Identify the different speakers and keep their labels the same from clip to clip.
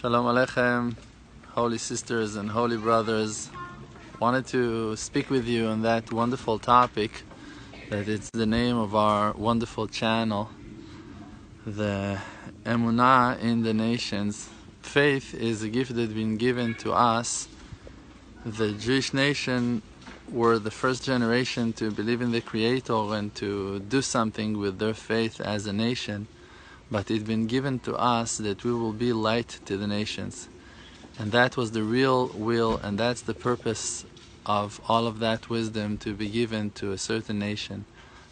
Speaker 1: Shalom Aleichem, holy sisters and holy brothers. Wanted to speak with you on that wonderful topic that it's the name of our wonderful channel, the Emunah in the nations. Faith is a gift that's been given to us. The Jewish nation were the first generation to believe in the Creator and to do something with their faith as a nation but it's been given to us that we will be light to the nations. And that was the real will, and that's the purpose of all of that wisdom to be given to a certain nation.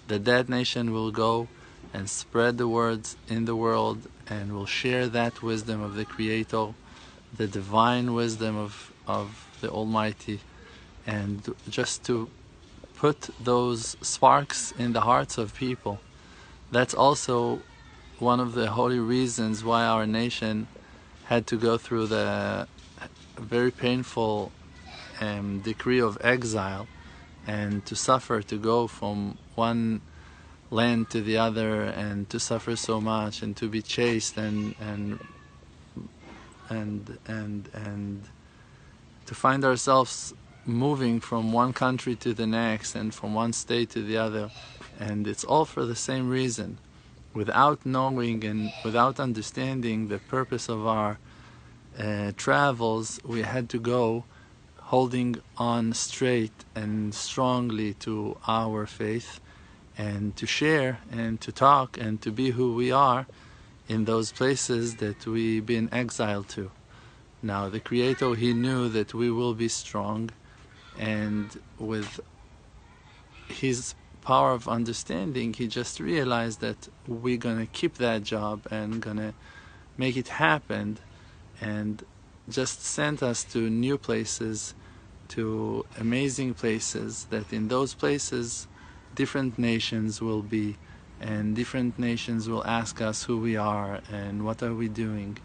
Speaker 1: That that nation will go and spread the words in the world and will share that wisdom of the Creator, the divine wisdom of, of the Almighty, and just to put those sparks in the hearts of people. That's also one of the holy reasons why our nation had to go through the very painful um, decree of exile and to suffer to go from one land to the other and to suffer so much and to be chased and and and and and to find ourselves moving from one country to the next and from one state to the other. And it's all for the same reason without knowing and without understanding the purpose of our uh, travels, we had to go holding on straight and strongly to our faith and to share and to talk and to be who we are in those places that we've been exiled to. Now, the Creator, He knew that we will be strong, and with His power of understanding, he just realized that we're gonna keep that job and gonna make it happen, and just sent us to new places, to amazing places. That in those places, different nations will be, and different nations will ask us who we are and what are we doing,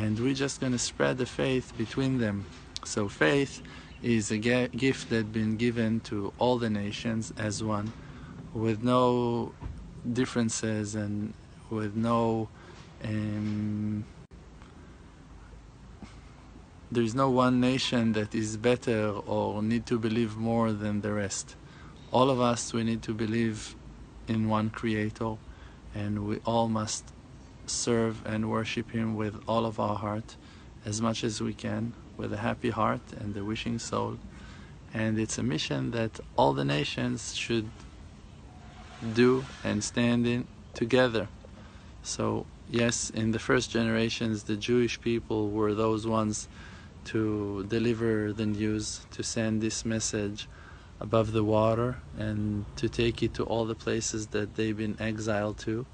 Speaker 1: and we're just gonna spread the faith between them. So faith is a gift that's been given to all the nations as one with no differences and with no um, there's no one nation that is better or need to believe more than the rest. All of us we need to believe in one creator and we all must serve and worship him with all of our heart as much as we can with a happy heart and a wishing soul. And it's a mission that all the nations should do and standing together. So, yes, in the first generations, the Jewish people were those ones to deliver the news, to send this message above the water, and to take it to all the places that they've been exiled to.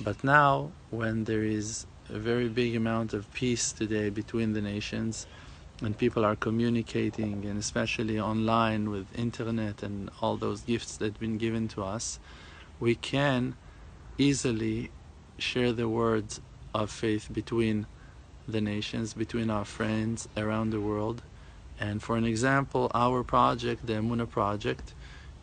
Speaker 1: But now, when there is a very big amount of peace today between the nations, and people are communicating, and especially online with internet and all those gifts that have been given to us, we can easily share the words of faith between the nations, between our friends around the world. And for an example, our project, the Emunah project,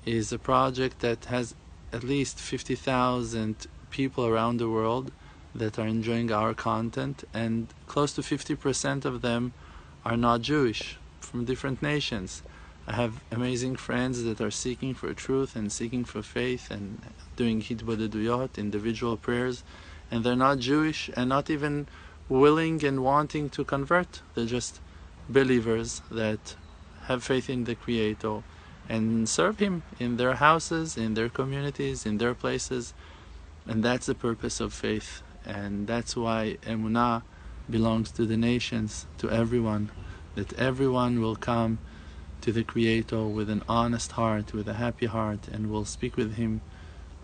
Speaker 1: is a project that has at least 50,000 people around the world that are enjoying our content, and close to 50% of them are not Jewish from different nations. I have amazing friends that are seeking for truth and seeking for faith and doing hitbodeduyot, individual prayers, and they're not Jewish and not even willing and wanting to convert. They're just believers that have faith in the Creator and serve Him in their houses, in their communities, in their places. And that's the purpose of faith. And that's why Emunah belongs to the nations, to everyone, that everyone will come to the Creator with an honest heart, with a happy heart, and will speak with Him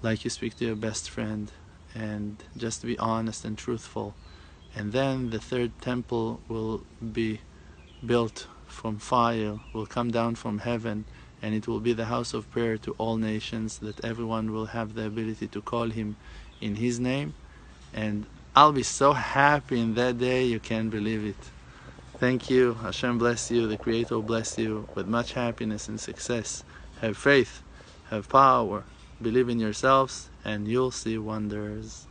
Speaker 1: like you speak to your best friend, and just be honest and truthful. And then the third temple will be built from fire, will come down from heaven, and it will be the house of prayer to all nations, that everyone will have the ability to call Him in His name. And I'll be so happy in that day, you can't believe it. Thank you. Hashem bless you. The Creator bless you with much happiness and success. Have faith, have power, believe in yourselves, and you'll see wonders.